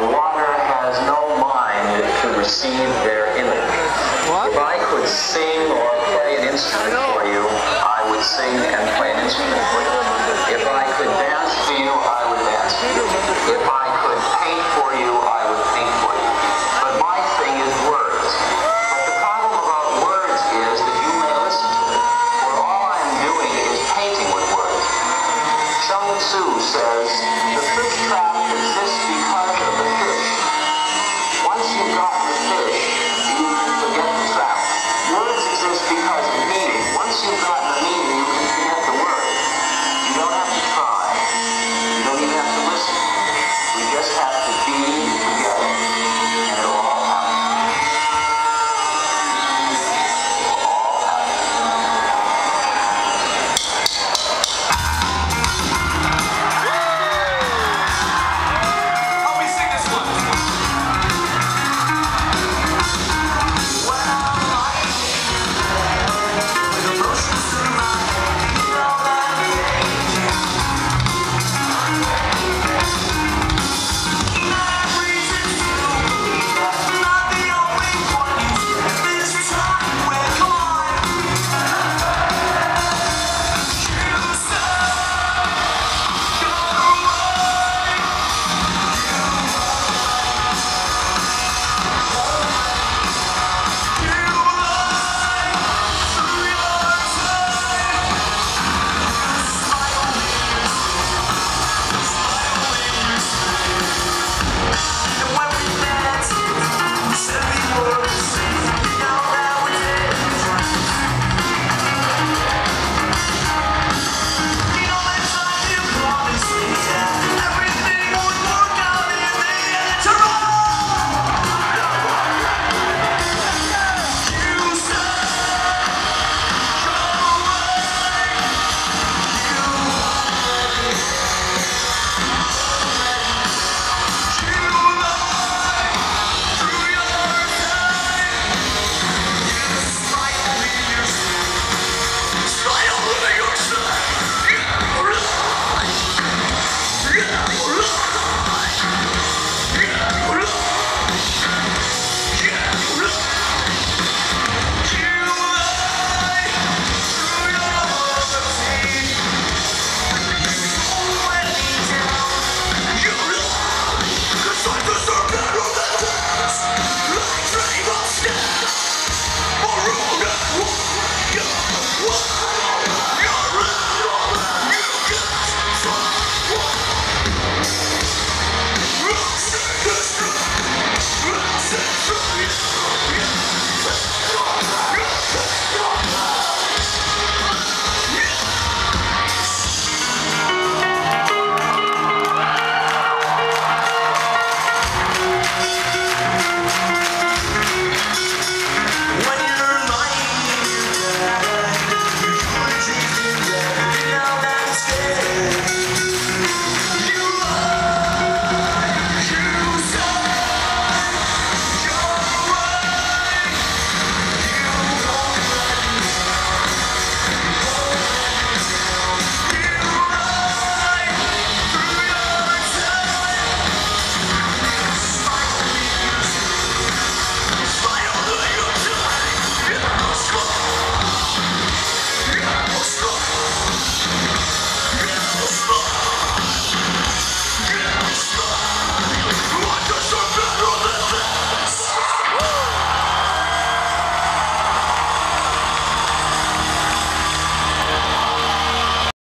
The water has no mind to receive their image. What? If I could sing or play an instrument for you, I would sing and play an instrument for you. If I could dance for you, I would dance for you. If I